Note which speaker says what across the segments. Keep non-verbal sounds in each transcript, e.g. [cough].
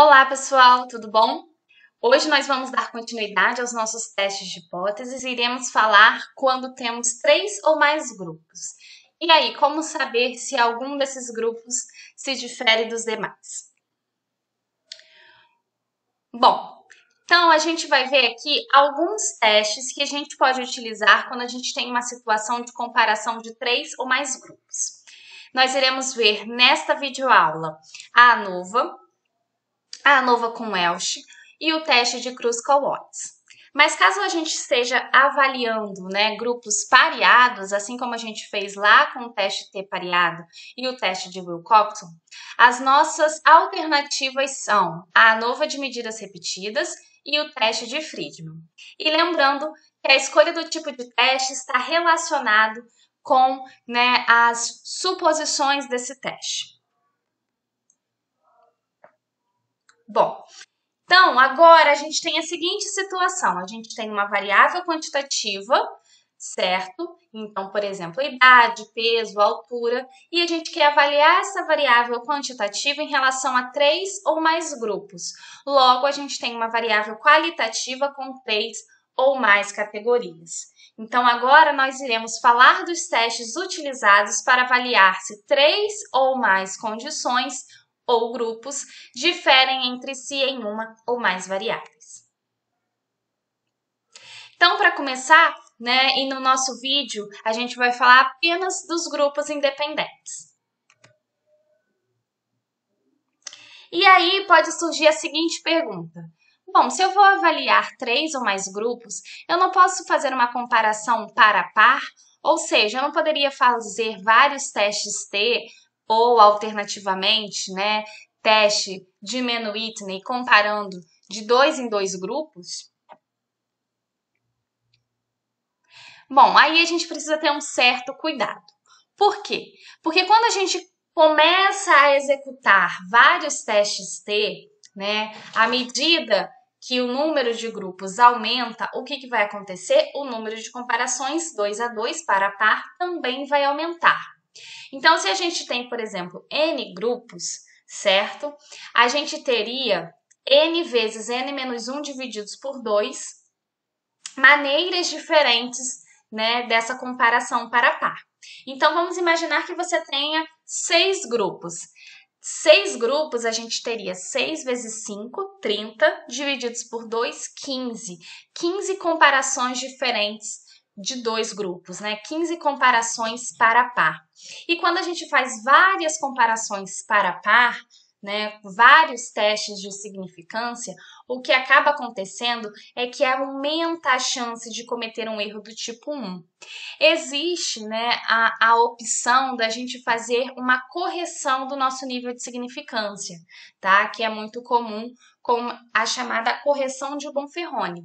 Speaker 1: Olá, pessoal, tudo bom? Hoje nós vamos dar continuidade aos nossos testes de hipóteses e iremos falar quando temos três ou mais grupos. E aí, como saber se algum desses grupos se difere dos demais? Bom, então a gente vai ver aqui alguns testes que a gente pode utilizar quando a gente tem uma situação de comparação de três ou mais grupos. Nós iremos ver nesta videoaula a ANOVA, a ANOVA com Welsh e o teste de Cruz-Watts. Mas caso a gente esteja avaliando né, grupos pareados, assim como a gente fez lá com o teste T pareado e o teste de Wilcoxon, as nossas alternativas são a ANOVA de medidas repetidas e o teste de Friedman. E lembrando que a escolha do tipo de teste está relacionado com né, as suposições desse teste. Bom, então agora a gente tem a seguinte situação: a gente tem uma variável quantitativa, certo? Então, por exemplo, idade, peso, altura, e a gente quer avaliar essa variável quantitativa em relação a três ou mais grupos. Logo, a gente tem uma variável qualitativa com três ou mais categorias. Então, agora nós iremos falar dos testes utilizados para avaliar se três ou mais condições ou grupos diferem entre si em uma ou mais variáveis. Então, para começar, né, e no nosso vídeo, a gente vai falar apenas dos grupos independentes. E aí pode surgir a seguinte pergunta: Bom, se eu vou avaliar três ou mais grupos, eu não posso fazer uma comparação par a par, ou seja, eu não poderia fazer vários testes T ou alternativamente, né, teste de Meno Whitney comparando de dois em dois grupos? Bom, aí a gente precisa ter um certo cuidado. Por quê? Porque quando a gente começa a executar vários testes T, né, à medida que o número de grupos aumenta, o que, que vai acontecer? O número de comparações 2 a 2 para par também vai aumentar. Então, se a gente tem, por exemplo, N grupos, certo? A gente teria N vezes N menos 1 divididos por 2, maneiras diferentes né, dessa comparação para par. Então, vamos imaginar que você tenha seis grupos. Seis grupos, a gente teria 6 vezes 5, 30, divididos por 2, 15. 15 comparações diferentes de dois grupos, né? 15 comparações para par. E quando a gente faz várias comparações para par, né, vários testes de significância, o que acaba acontecendo é que aumenta a chance de cometer um erro do tipo 1. Existe né, a, a opção da gente fazer uma correção do nosso nível de significância, tá? Que é muito comum com a chamada correção de Bonferroni.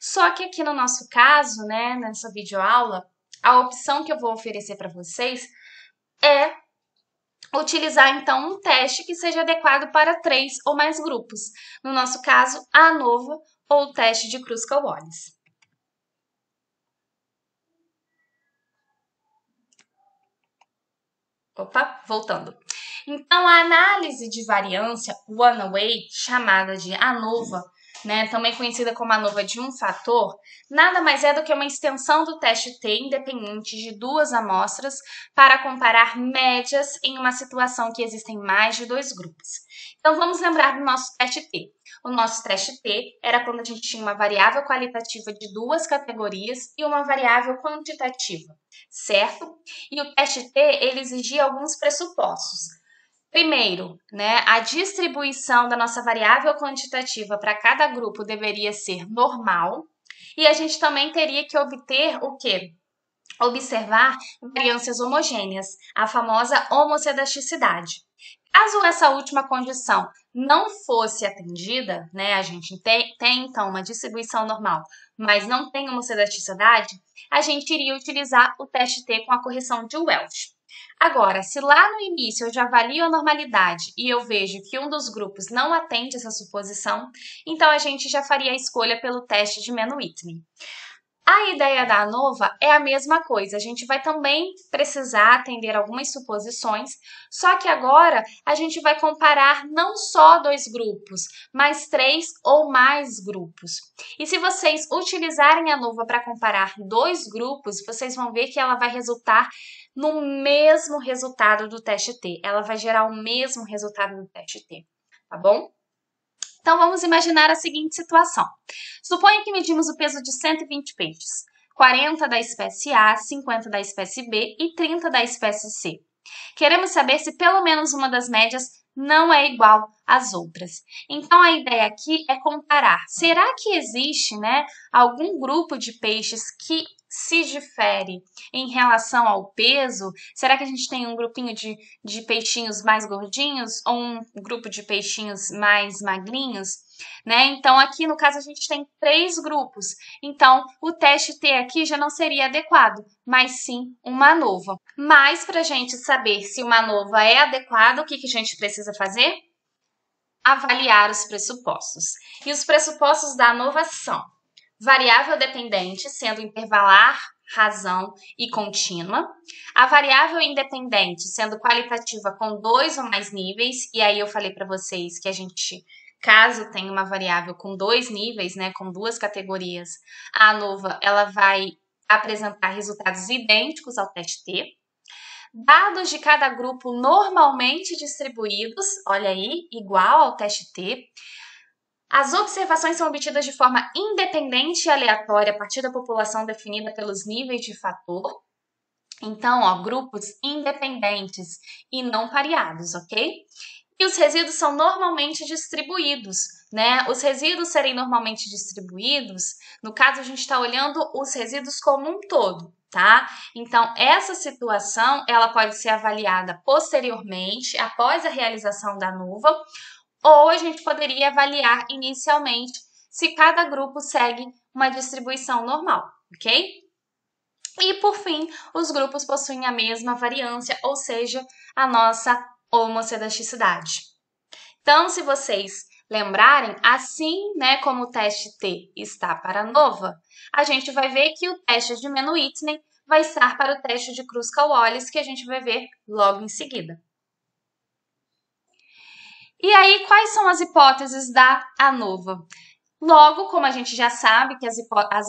Speaker 1: Só que aqui no nosso caso, né, nessa videoaula, a opção que eu vou oferecer para vocês é utilizar então um teste que seja adequado para três ou mais grupos. No nosso caso, a ANOVA ou o teste de Cruz-Wallis. Opa, voltando. Então, a análise de variância one-way, chamada de ANOVA, né, também conhecida como ANOVA de um fator, nada mais é do que uma extensão do teste T independente de duas amostras para comparar médias em uma situação que existem mais de dois grupos. Então vamos lembrar do nosso teste T. O nosso teste T era quando a gente tinha uma variável qualitativa de duas categorias e uma variável quantitativa, certo? E o teste T ele exigia alguns pressupostos. Primeiro, né, a distribuição da nossa variável quantitativa para cada grupo deveria ser normal, e a gente também teria que obter o quê? Observar variâncias homogêneas, a famosa homocedasticidade. Caso essa última condição não fosse atendida, né, a gente tem, tem então uma distribuição normal, mas não tem homocedasticidade, a gente iria utilizar o teste T com a correção de Welch. Agora, se lá no início eu já avalio a normalidade e eu vejo que um dos grupos não atende essa suposição, então a gente já faria a escolha pelo teste de Mann-Whitney. A ideia da ANOVA é a mesma coisa, a gente vai também precisar atender algumas suposições, só que agora a gente vai comparar não só dois grupos, mas três ou mais grupos. E se vocês utilizarem a ANOVA para comparar dois grupos, vocês vão ver que ela vai resultar no mesmo resultado do teste T, ela vai gerar o mesmo resultado do teste T, tá bom? Então vamos imaginar a seguinte situação. Suponha que medimos o peso de 120 peixes, 40 da espécie A, 50 da espécie B e 30 da espécie C. Queremos saber se pelo menos uma das médias não é igual às outras. Então a ideia aqui é comparar. Será que existe, né, algum grupo de peixes que se difere em relação ao peso? Será que a gente tem um grupinho de, de peixinhos mais gordinhos ou um grupo de peixinhos mais magrinhos? Né? Então, aqui no caso, a gente tem três grupos. Então, o teste T aqui já não seria adequado, mas sim uma nova. Mas, para a gente saber se uma nova é adequada, o que, que a gente precisa fazer? Avaliar os pressupostos. E os pressupostos da nova são variável dependente sendo intervalar, razão e contínua, a variável independente sendo qualitativa com dois ou mais níveis, e aí eu falei para vocês que a gente, caso tenha uma variável com dois níveis, né, com duas categorias, a ANOVA ela vai apresentar resultados idênticos ao teste T. Dados de cada grupo normalmente distribuídos, olha aí, igual ao teste T. As observações são obtidas de forma independente e aleatória a partir da população definida pelos níveis de fator. Então, ó, grupos independentes e não pareados, ok? E os resíduos são normalmente distribuídos, né? Os resíduos serem normalmente distribuídos, no caso, a gente está olhando os resíduos como um todo, tá? Então, essa situação, ela pode ser avaliada posteriormente, após a realização da NUVA, ou a gente poderia avaliar inicialmente se cada grupo segue uma distribuição normal, ok? E por fim, os grupos possuem a mesma variância, ou seja, a nossa homocedasticidade. Então, se vocês lembrarem, assim né, como o teste T está para nova, a gente vai ver que o teste de Meno-Whitney vai estar para o teste de Kruskal-Wallis, que a gente vai ver logo em seguida. E aí, quais são as hipóteses da ANOVA? Logo, como a gente já sabe que as, as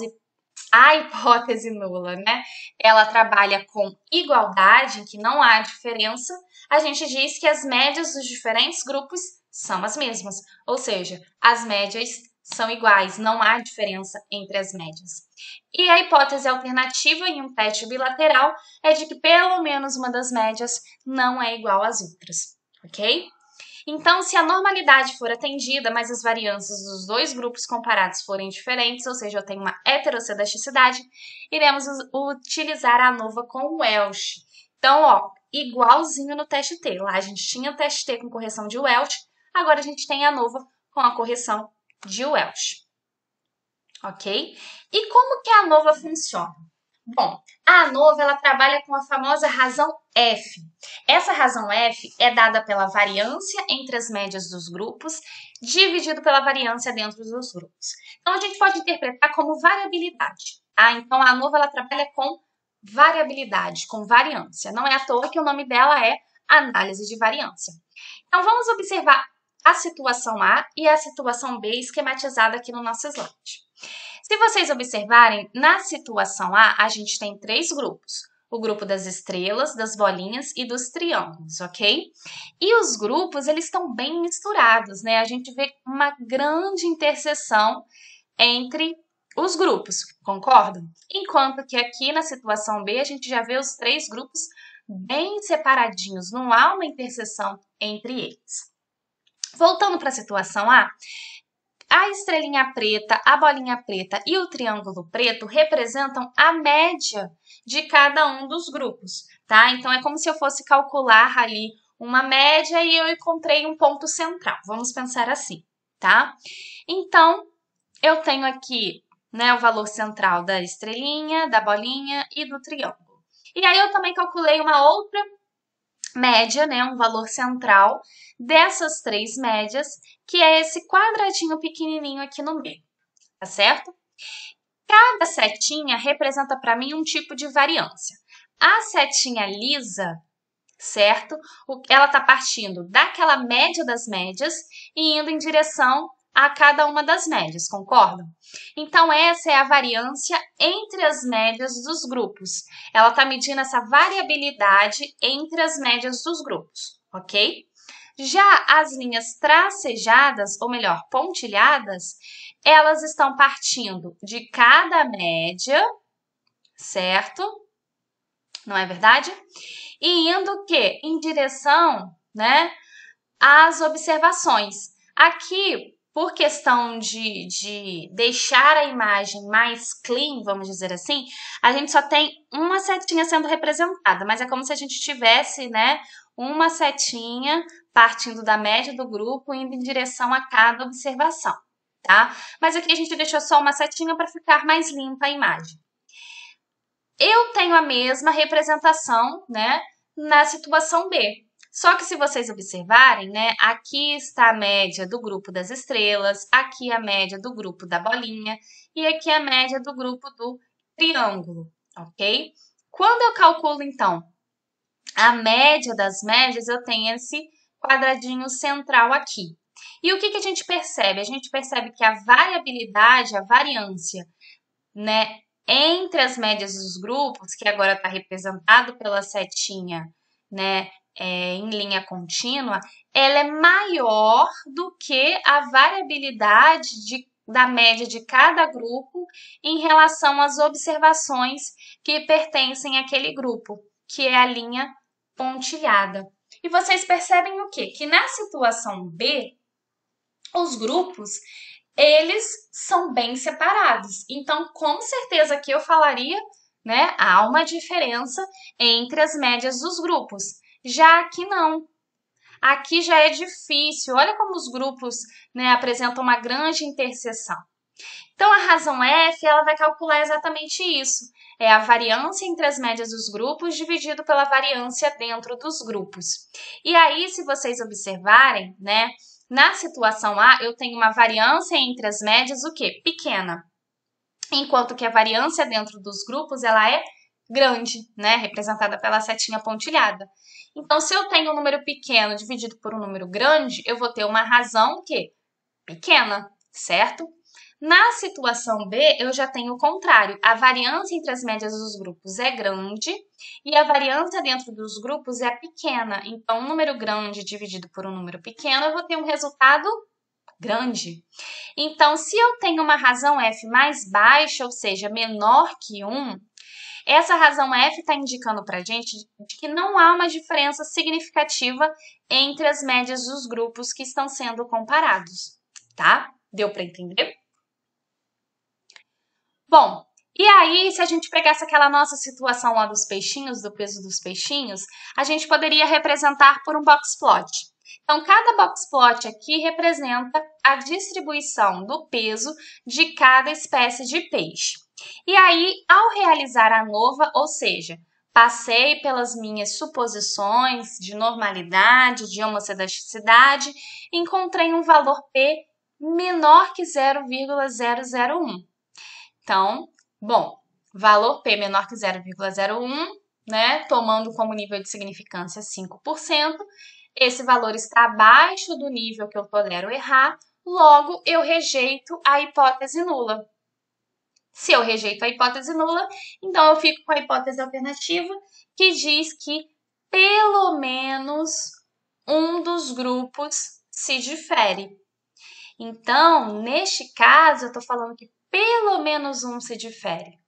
Speaker 1: a hipótese nula, né? Ela trabalha com igualdade, em que não há diferença. A gente diz que as médias dos diferentes grupos são as mesmas, ou seja, as médias são iguais, não há diferença entre as médias. E a hipótese alternativa em um teste bilateral é de que pelo menos uma das médias não é igual às outras, ok? Então, se a normalidade for atendida, mas as variâncias dos dois grupos comparados forem diferentes, ou seja, eu tenho uma heterocedasticidade, iremos utilizar a ANOVA com o Welsh. Então, ó, igualzinho no teste T. Lá a gente tinha o teste T com correção de Welsh, agora a gente tem a ANOVA com a correção de Welsh. Ok? E como que a ANOVA funciona? Bom, a ANOVA ela trabalha com a famosa razão F. Essa razão F é dada pela variância entre as médias dos grupos, dividido pela variância dentro dos grupos. Então, a gente pode interpretar como variabilidade. Tá? Então, a ANOVA ela trabalha com variabilidade, com variância. Não é à toa que o nome dela é análise de variância. Então, vamos observar a situação A e a situação B esquematizada aqui no nosso slide. Se vocês observarem, na situação A, a gente tem três grupos. O grupo das estrelas, das bolinhas e dos triângulos, ok? E os grupos, eles estão bem misturados, né? A gente vê uma grande interseção entre os grupos, concordam? Enquanto que aqui na situação B, a gente já vê os três grupos bem separadinhos, não há uma interseção entre eles. Voltando para a situação A, a estrelinha preta, a bolinha preta e o triângulo preto representam a média de cada um dos grupos, tá? Então é como se eu fosse calcular ali uma média e eu encontrei um ponto central. Vamos pensar assim, tá? Então, eu tenho aqui, né, o valor central da estrelinha, da bolinha e do triângulo. E aí eu também calculei uma outra média, né, um valor central dessas três médias, que é esse quadradinho pequenininho aqui no meio, tá certo? Cada setinha representa para mim um tipo de variância. A setinha lisa, certo? Ela está partindo daquela média das médias e indo em direção a cada uma das médias, concordam? Então, essa é a variância entre as médias dos grupos. Ela está medindo essa variabilidade entre as médias dos grupos, ok? Já as linhas tracejadas, ou melhor, pontilhadas, elas estão partindo de cada média, certo? Não é verdade? E indo o quê? Em direção, né, às observações. Aqui, por questão de, de deixar a imagem mais clean, vamos dizer assim, a gente só tem uma setinha sendo representada, mas é como se a gente tivesse, né, uma setinha partindo da média do grupo indo em direção a cada observação, tá? Mas aqui a gente deixou só uma setinha para ficar mais limpa a imagem. Eu tenho a mesma representação, né, na situação B. Só que se vocês observarem, né, aqui está a média do grupo das estrelas, aqui a média do grupo da bolinha e aqui a média do grupo do triângulo, ok? Quando eu calculo, então, a média das médias, eu tenho esse quadradinho central aqui. E o que, que a gente percebe? A gente percebe que a variabilidade, a variância, né, entre as médias dos grupos, que agora está representado pela setinha, né, é, em linha contínua, ela é maior do que a variabilidade de, da média de cada grupo em relação às observações que pertencem àquele grupo, que é a linha pontilhada. E vocês percebem o quê? Que na situação B, os grupos eles são bem separados. Então, com certeza que eu falaria, né, há uma diferença entre as médias dos grupos. Já aqui não. Aqui já é difícil. Olha como os grupos né, apresentam uma grande interseção. Então, a razão F ela vai calcular exatamente isso. É a variância entre as médias dos grupos dividido pela variância dentro dos grupos. E aí, se vocês observarem, né, na situação A, eu tenho uma variância entre as médias o quê? Pequena. Enquanto que a variância dentro dos grupos, ela é grande, né, representada pela setinha pontilhada. Então, se eu tenho um número pequeno dividido por um número grande, eu vou ter uma razão que pequena, certo? Na situação B, eu já tenho o contrário. A variância entre as médias dos grupos é grande e a variância dentro dos grupos é pequena. Então, um número grande dividido por um número pequeno, eu vou ter um resultado grande. Então, se eu tenho uma razão f mais baixa, ou seja, menor que 1, essa razão F está indicando para a gente que não há uma diferença significativa entre as médias dos grupos que estão sendo comparados, tá? Deu para entender? Bom, e aí, se a gente pegasse aquela nossa situação lá dos peixinhos, do peso dos peixinhos, a gente poderia representar por um box plot. Então, cada box plot aqui representa a distribuição do peso de cada espécie de peixe. E aí, ao realizar a nova, ou seja, passei pelas minhas suposições de normalidade, de homocedaticidade, encontrei um valor P menor que 0,001. Então, bom, valor P menor que 0,01, né, tomando como nível de significância 5%, esse valor está abaixo do nível que eu tolero errar, logo eu rejeito a hipótese nula. Se eu rejeito a hipótese nula, então eu fico com a hipótese alternativa que diz que pelo menos um dos grupos se difere. Então, neste caso, eu estou falando que pelo menos um se difere.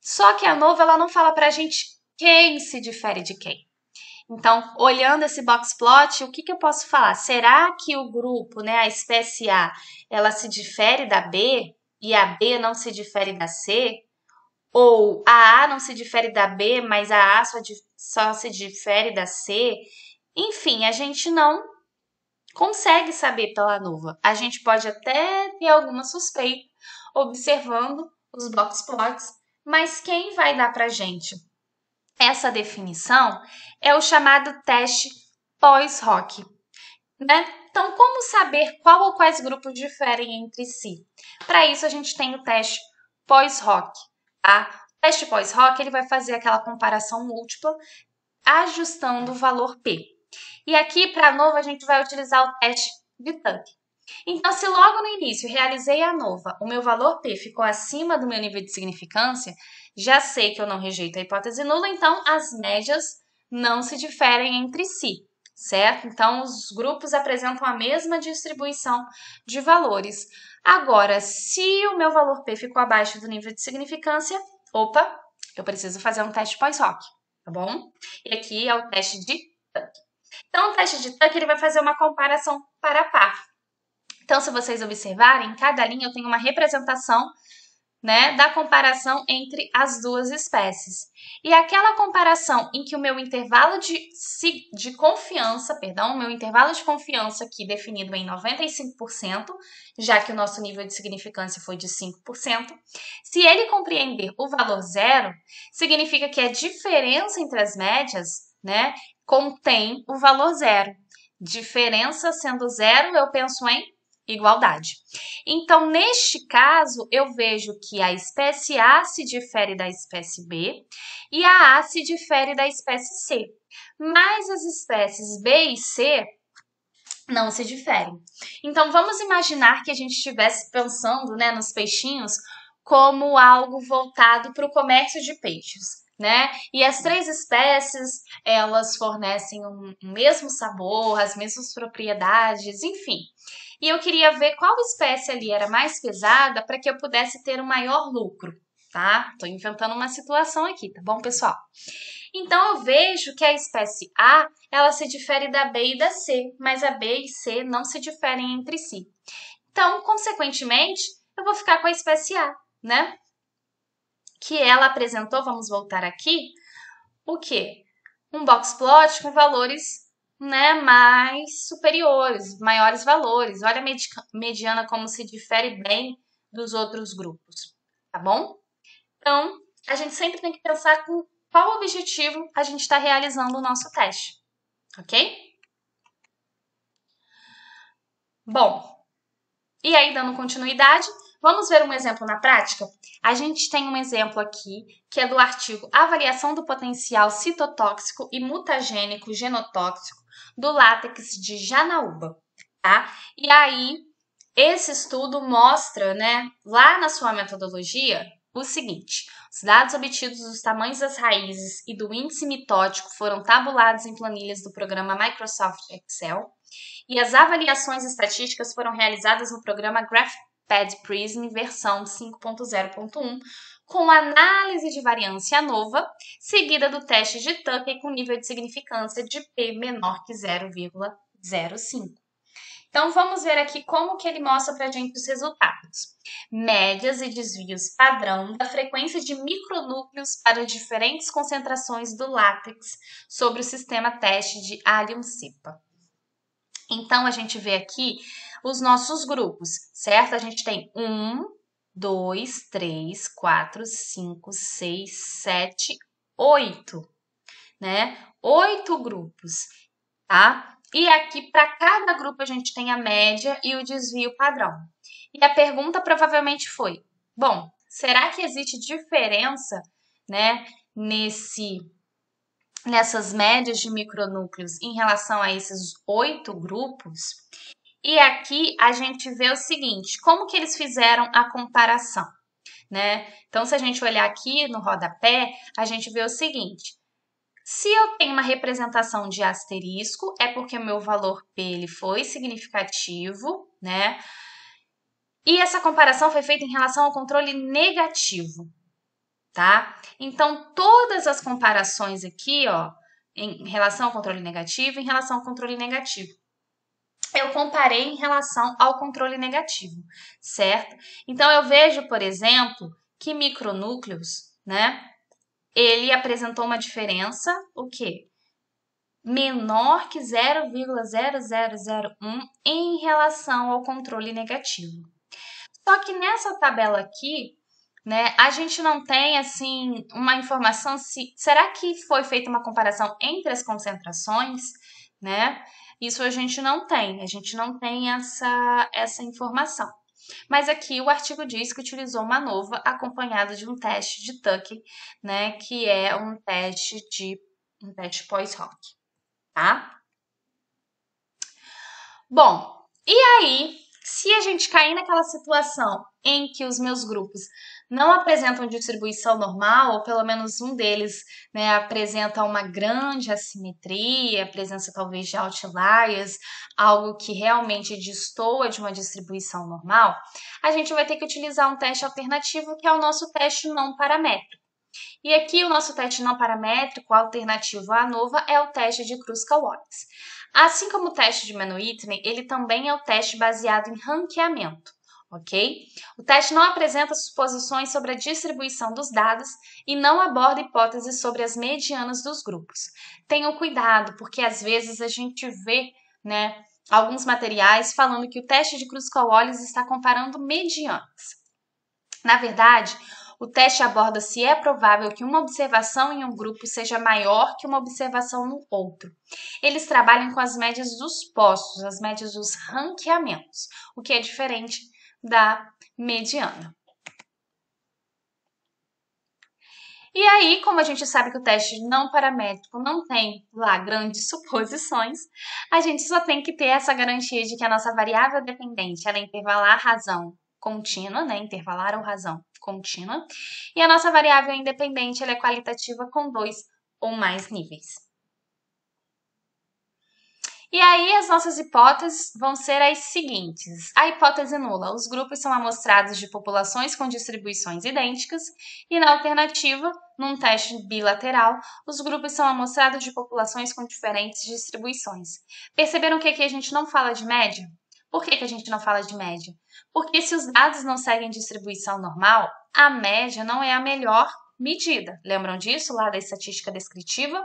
Speaker 1: Só que a nova ela não fala para a gente quem se difere de quem. Então, olhando esse box plot, o que, que eu posso falar? Será que o grupo, né, a espécie A, ela se difere da B? e a B não se difere da C, ou a A não se difere da B, mas a A só, só se difere da C, enfim, a gente não consegue saber pela nuva. A gente pode até ter alguma suspeita observando os box plots, mas quem vai dar para gente essa definição é o chamado teste pós-hoc, né? Então, como saber qual ou quais grupos diferem entre si? Para isso, a gente tem o teste pós-hoc, tá? O teste pós-hoc, ele vai fazer aquela comparação múltipla ajustando o valor P. E aqui, para a nova, a gente vai utilizar o teste de Tuck. Então, se logo no início realizei a nova, o meu valor P ficou acima do meu nível de significância, já sei que eu não rejeito a hipótese nula, então as médias não se diferem entre si, certo? Então, os grupos apresentam a mesma distribuição de valores. Agora, se o meu valor P ficou abaixo do nível de significância, opa, eu preciso fazer um teste pós-hoc, tá bom? E aqui é o teste de Tuck. Então, o teste de Tuck ele vai fazer uma comparação para par. Então, se vocês observarem, em cada linha eu tenho uma representação né, da comparação entre as duas espécies. E aquela comparação em que o meu intervalo de, de confiança, perdão, o meu intervalo de confiança aqui definido em 95%, já que o nosso nível de significância foi de 5%, se ele compreender o valor zero, significa que a diferença entre as médias, né, contém o valor zero. Diferença sendo zero, eu penso em igualdade. Então, neste caso, eu vejo que a espécie A se difere da espécie B e a A se difere da espécie C. Mas as espécies B e C não se diferem. Então, vamos imaginar que a gente estivesse pensando né, nos peixinhos como algo voltado para o comércio de peixes. Né? E as três espécies, elas fornecem um mesmo sabor, as mesmas propriedades, enfim. E eu queria ver qual espécie ali era mais pesada para que eu pudesse ter um maior lucro, tá? Tô inventando uma situação aqui, tá bom, pessoal? Então eu vejo que a espécie A, ela se difere da B e da C, mas a B e C não se diferem entre si. Então, consequentemente, eu vou ficar com a espécie A, né? Que ela apresentou, vamos voltar aqui, o quê? Um box plot com valores né, mais superiores, maiores valores. Olha a mediana como se difere bem dos outros grupos, tá bom? Então, a gente sempre tem que pensar com qual objetivo a gente está realizando o nosso teste, ok? Bom, e aí, dando continuidade, vamos ver um exemplo na prática? A gente tem um exemplo aqui que é do artigo Avaliação do Potencial Citotóxico e Mutagênico Genotóxico do látex de Janaúba, tá? E aí, esse estudo mostra, né, lá na sua metodologia, o seguinte: os dados obtidos dos tamanhos das raízes e do índice mitótico foram tabulados em planilhas do programa Microsoft Excel e as avaliações estatísticas foram realizadas no programa GraphPad Prism versão 5.0.1 com análise de variância nova, seguida do teste de Tucker com nível de significância de P menor que 0,05. Então, vamos ver aqui como que ele mostra para a gente os resultados. Médias e desvios padrão da frequência de micronúcleos para diferentes concentrações do látex sobre o sistema teste de Allium-Cepa. Então, a gente vê aqui os nossos grupos, certo? A gente tem um, 2, 3, 4, 5, 6, 7, 8, né? Oito grupos, tá? E aqui, para cada grupo, a gente tem a média e o desvio padrão. E a pergunta provavelmente foi: bom, será que existe diferença, né, nesse nessas médias de micronúcleos em relação a esses oito grupos? E aqui a gente vê o seguinte, como que eles fizeram a comparação, né? Então, se a gente olhar aqui no rodapé, a gente vê o seguinte, se eu tenho uma representação de asterisco, é porque o meu valor P ele foi significativo, né? E essa comparação foi feita em relação ao controle negativo, tá? Então, todas as comparações aqui, ó, em relação ao controle negativo, em relação ao controle negativo eu comparei em relação ao controle negativo, certo? Então eu vejo, por exemplo, que micronúcleos, né? Ele apresentou uma diferença, o quê? Menor que 0,0001 em relação ao controle negativo. Só que nessa tabela aqui, né, a gente não tem assim uma informação se será que foi feita uma comparação entre as concentrações, né? Isso a gente não tem, a gente não tem essa, essa informação. mas aqui o artigo diz que utilizou uma nova acompanhada de um teste de Tucker, né, que é um teste de um teste pós-hoc, tá? Bom, e aí, se a gente cair naquela situação em que os meus grupos não apresentam distribuição normal, ou pelo menos um deles né, apresenta uma grande assimetria, presença talvez de outliers, algo que realmente destoa de uma distribuição normal, a gente vai ter que utilizar um teste alternativo, que é o nosso teste não paramétrico. E aqui o nosso teste não paramétrico, alternativo à nova, é o teste de Kruskal-Wallis. Assim como o teste de Mann-Whitney, ele também é o teste baseado em ranqueamento ok? O teste não apresenta suposições sobre a distribuição dos dados e não aborda hipóteses sobre as medianas dos grupos. Tenham cuidado, porque às vezes a gente vê, né, alguns materiais falando que o teste de Kruskal-Wallis está comparando medianas. Na verdade, o teste aborda se é provável que uma observação em um grupo seja maior que uma observação no outro. Eles trabalham com as médias dos postos, as médias dos ranqueamentos, o que é diferente da mediana. E aí, como a gente sabe que o teste não paramétrico não tem lá grandes [laughs] suposições, a gente só tem que ter essa garantia de que a nossa variável dependente ela é intervalar razão contínua, né? Intervalar ou razão contínua, e a nossa variável independente ela é qualitativa com dois ou mais níveis. E aí as nossas hipóteses vão ser as seguintes. A hipótese nula, os grupos são amostrados de populações com distribuições idênticas, e na alternativa, num teste bilateral, os grupos são amostrados de populações com diferentes distribuições. Perceberam que aqui a gente não fala de média? Por que, que a gente não fala de média? Porque se os dados não seguem distribuição normal, a média não é a melhor medida. Lembram disso lá da estatística descritiva?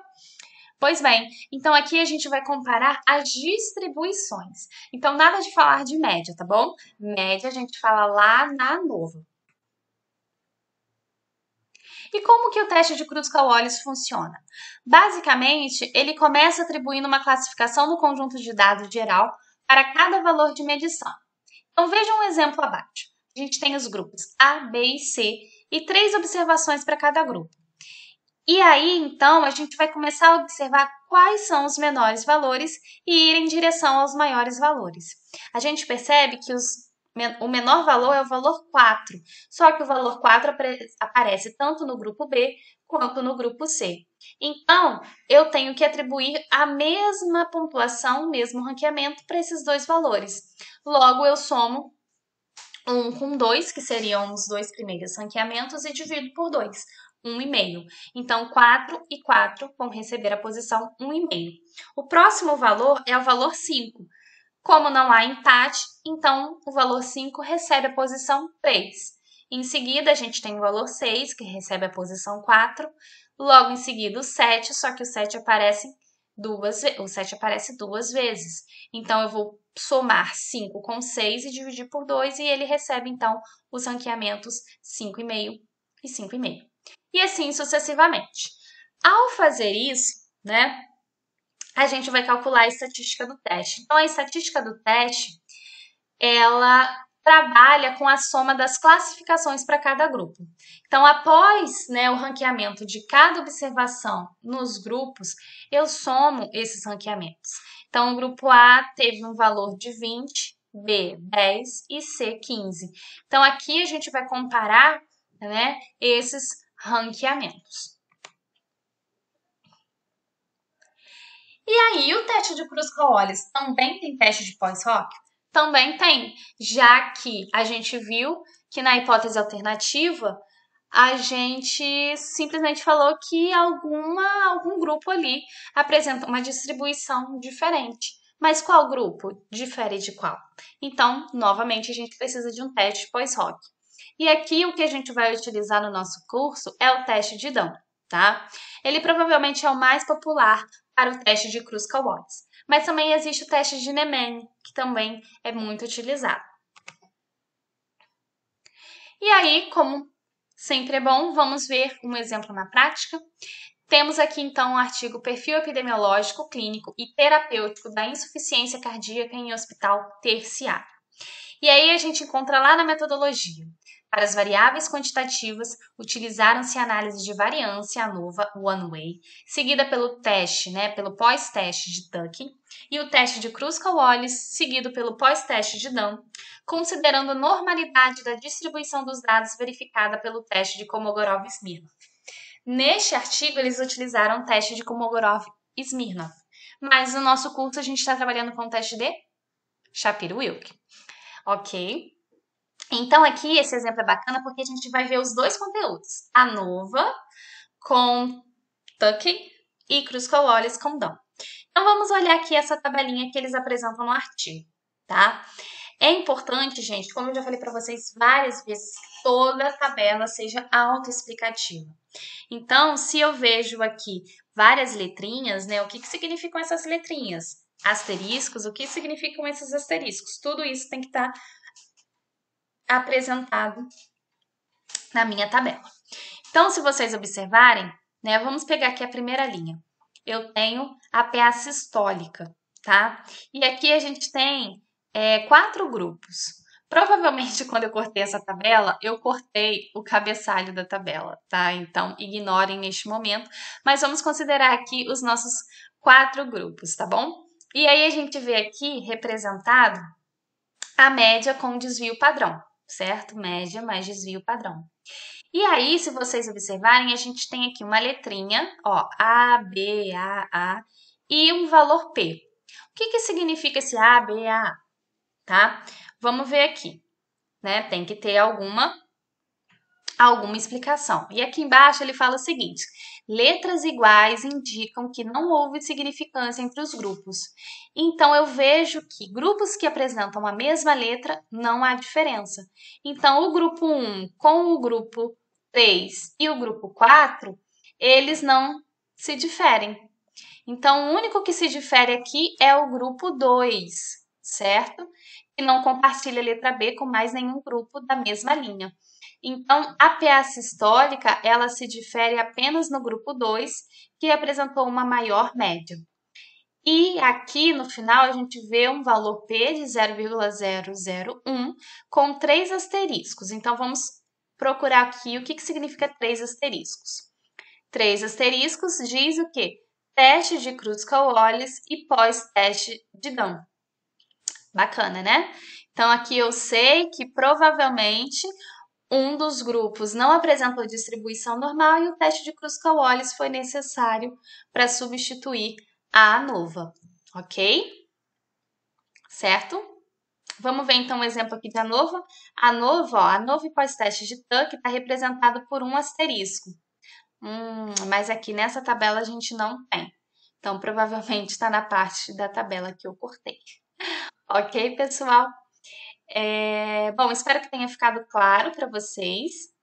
Speaker 1: Pois bem, então aqui a gente vai comparar as distribuições. Então, nada de falar de média, tá bom? Média a gente fala lá na nova. E como que o teste de Cruz-Wallis funciona? Basicamente, ele começa atribuindo uma classificação no conjunto de dados geral para cada valor de medição. Então, veja um exemplo abaixo. A gente tem os grupos A, B e C e três observações para cada grupo. E aí, então, a gente vai começar a observar quais são os menores valores e ir em direção aos maiores valores. A gente percebe que os, o menor valor é o valor 4, só que o valor 4 aparece tanto no grupo B quanto no grupo C. Então, eu tenho que atribuir a mesma pontuação, o mesmo ranqueamento para esses dois valores. Logo, eu somo 1 com 2, que seriam os dois primeiros ranqueamentos, e divido por 2. 1,5. Então, 4 e 4 vão receber a posição 1,5. O próximo valor é o valor 5. Como não há empate, então o valor 5 recebe a posição 3. Em seguida, a gente tem o valor 6, que recebe a posição 4. Logo em seguida, o 7, só que o 7 aparece duas, o 7 aparece duas vezes. Então, eu vou somar 5 com 6 e dividir por 2, e ele recebe, então, os ranqueamentos 5,5 e 5,5 e assim sucessivamente. Ao fazer isso, né, a gente vai calcular a estatística do teste. Então, a estatística do teste, ela trabalha com a soma das classificações para cada grupo. Então, após né, o ranqueamento de cada observação nos grupos, eu somo esses ranqueamentos. Então, o grupo A teve um valor de 20, B 10 e C 15. Então, aqui a gente vai comparar né, esses ranqueamentos. E aí, o teste de Cruz-Cooley também tem teste de pós-hoc? Também tem, já que a gente viu que na hipótese alternativa a gente simplesmente falou que alguma, algum grupo ali apresenta uma distribuição diferente. Mas qual grupo difere de qual? Então, novamente, a gente precisa de um teste pós-hoc. E aqui o que a gente vai utilizar no nosso curso é o teste de Dão, tá? Ele provavelmente é o mais popular para o teste de Cruz-Coutts, mas também existe o teste de Nemen, que também é muito utilizado. E aí, como sempre é bom, vamos ver um exemplo na prática. Temos aqui então o um artigo Perfil epidemiológico, clínico e terapêutico da insuficiência cardíaca em hospital terciário. E aí a gente encontra lá na metodologia. Para as variáveis quantitativas, utilizaram-se análise de variância ANOVA One-Way, seguida pelo teste, né, pelo pós-teste de Tuck, e o teste de Kruskal-Wallis, seguido pelo pós-teste de Dunn, considerando a normalidade da distribuição dos dados verificada pelo teste de Kolmogorov-Smirnov. Neste artigo, eles utilizaram o teste de Kolmogorov-Smirnov, mas no nosso curso a gente está trabalhando com o teste de Shapiro-Wilk. Ok? Então, aqui esse exemplo é bacana porque a gente vai ver os dois conteúdos. A Nova com Tuckey e Cruz Wallace com Dom. Então, vamos olhar aqui essa tabelinha que eles apresentam no artigo, tá? É importante, gente, como eu já falei para vocês várias vezes, que toda tabela seja autoexplicativa. Então, se eu vejo aqui várias letrinhas, né, o que, que significam essas letrinhas? Asteriscos, o que significam esses asteriscos? Tudo isso tem que estar tá apresentado na minha tabela. Então, se vocês observarem, né, vamos pegar aqui a primeira linha. Eu tenho a PA sistólica, tá? E aqui a gente tem é, quatro grupos. Provavelmente, [laughs] quando eu cortei essa tabela, eu cortei o cabeçalho da tabela, tá? Então, ignorem neste momento, mas vamos considerar aqui os nossos quatro grupos, tá bom? E aí a gente vê aqui representado a média com desvio padrão certo? Média mais desvio padrão. E aí, se vocês observarem, a gente tem aqui uma letrinha, ó, A, B, A, A, e um valor P. O que, que significa esse A, B, A? Tá? Vamos ver aqui, né? Tem que ter alguma alguma explicação. E aqui embaixo ele fala o seguinte: letras iguais indicam que não houve significância entre os grupos. Então eu vejo que grupos que apresentam a mesma letra não há diferença. Então o grupo 1 com o grupo 3 e o grupo 4, eles não se diferem. Então o único que se difere aqui é o grupo 2, certo? Que não compartilha a letra B com mais nenhum grupo da mesma linha. Então, a PA sistólica, ela se difere apenas no grupo 2, que apresentou uma maior média. E aqui no final a gente vê um valor P de 0,001 com três asteriscos. Então, vamos procurar aqui o que, que significa três asteriscos. Três asteriscos diz o quê? Teste de Cruz-Wallis e pós-teste de Dunn. Bacana, né? Então, aqui eu sei que provavelmente um dos grupos não apresentou distribuição normal e o teste de Kruskal-Wallis foi necessário para substituir a ANOVA, ok? Certo? Vamos ver então um exemplo aqui de ANOVA. ANOVA, ó, ANOVA pós-teste de Tuck está representada por um asterisco. Hum, mas aqui nessa tabela a gente não tem. Então, provavelmente está na parte da tabela que eu cortei. [laughs] Ok, pessoal? É, bom, espero que tenha ficado claro para vocês.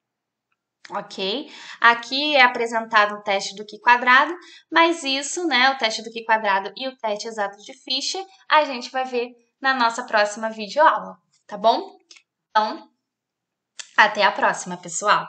Speaker 1: Ok? Aqui é apresentado o teste do Q quadrado, mas isso, né, o teste do Q quadrado e o teste exato de Fischer, a gente vai ver na nossa próxima videoaula, tá bom? Então, até a próxima, pessoal!